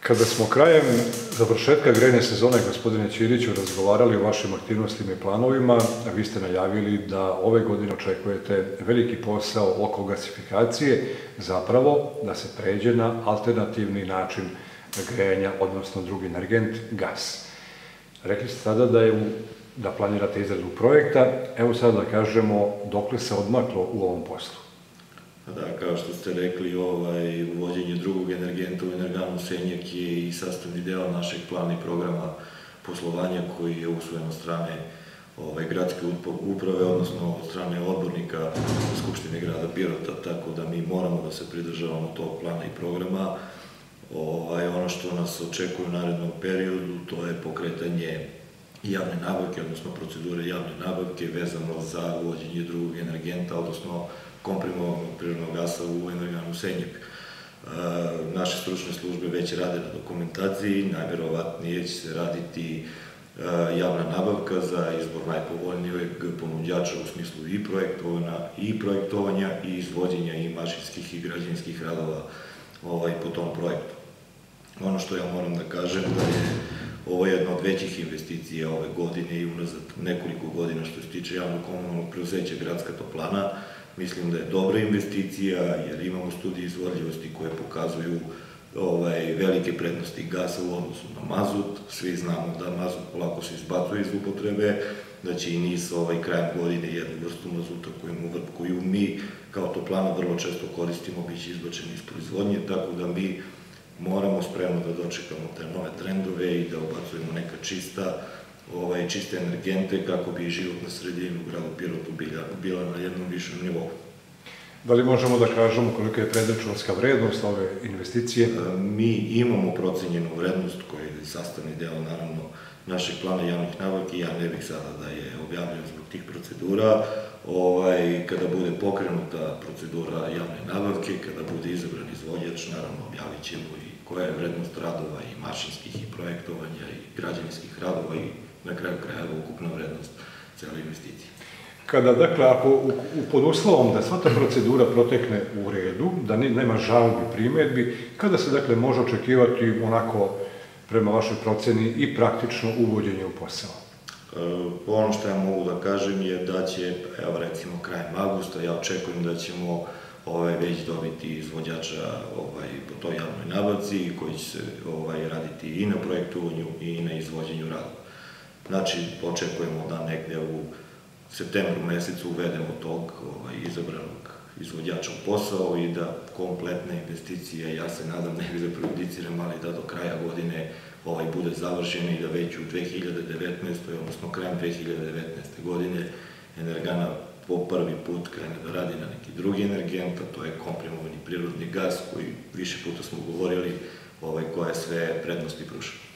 Kada smo krajem završetka grejne sezone, gospodine Ćiriću, razgovarali o vašim aktivnostima i planovima, vi ste najavili da ove godine očekujete veliki posao oko gasifikacije, zapravo da se pređe na alternativni način grejanja, odnosno drugi energent, gas. Rekli ste sada da je u da planirate izradu projekta. Evo sad da kažemo dokle se odmaklo u ovom poslu. Pa da, kao što ste rekli, ovaj, uvođenje drugog energenta u energanu Senjak je i sastavni deo našeg plana i programa poslovanja koji je usvojen od strane ovaj, gradske uprave, odnosno od strane odbornika Skupštine grada Pirota, tako da mi moramo da se pridržavamo tog plana i programa. Ovaj, ono što nas očekuje u narednom periodu, to je pokretanje javne nabavke, odnosno procedure javne nabavke vezano za uvođenje drugog energenta, odnosno komprimovanog prirodnog gasa u energanu Senjak. E, naše stručne službe već rade na dokumentaciji, najverovatnije će se raditi e, javna nabavka za izbor najpovoljnijeg ponuđača u smislu i projektovanja, i projektovanja i izvođenja i mašinskih i građanskih radova ovaj, po tom projektu. Ono što ja moram da kažem da je ovo je jedna od većih investicija ove godine i unazad nekoliko godina što se tiče javnog komunalnog preuzeća gradska toplana. Mislim da je dobra investicija jer imamo studije izvodljivosti koje pokazuju ovaj, velike prednosti gasa u odnosu na mazut. Svi znamo da mazut polako se izbacuje iz upotrebe, da će i NIS ovaj, krajem godine jednu vrstu mazuta koju, koju mi kao toplana vrlo često koristimo biće izbačeni iz proizvodnje, tako da mi moramo spremno da dočekamo te nove trendove i da ubacujemo neka čista, ovaj, čiste energente kako bi životna sredina u gradu Pirotu bila, bila na jednom višem nivou. Da li možemo da kažemo kolika je predračunska vrednost ove investicije? E, mi imamo procenjenu vrednost koja je sastavni deo, naravno, našeg plana javnih nabavki. Ja ne bih sada da je objavljam zbog tih procedura. Ovaj, kada bude pokrenuta procedura javne nabavke, kada bude izabran izvodjač, naravno objavit ćemo i koja je vrednost radova i mašinskih i projektovanja i građevinskih radova i na kraju krajeva ukupna vrednost cele investicije. Kada, dakle, ako u, u pod uslovom da sva ta procedura protekne u redu, da nema žalbi, primetbi, kada se, dakle, može očekivati onako, prema vašoj proceni, i praktično uvođenje u posao? E, ono što ja mogu da kažem je da će, evo recimo krajem avgusta, ja očekujem da ćemo ovaj, već dobiti izvođača ovaj, po toj javnoj nabavci koji će se ovaj, raditi i na projektovanju i na izvođenju rada. Znači, očekujemo da negde u septembru mesecu uvedemo tog ovaj, izabranog izvođača u posao i da kompletna investicija, ja se nadam, ne bih da prejudiciram, ali da do kraja godine ovaj, bude završena i da već u 2019. odnosno krajem 2019. godine Energana po prvi put krene da radi na neki drugi energent, a to je komprimovani prirodni gas koji više puta smo govorili ovaj, koje sve prednosti pruša.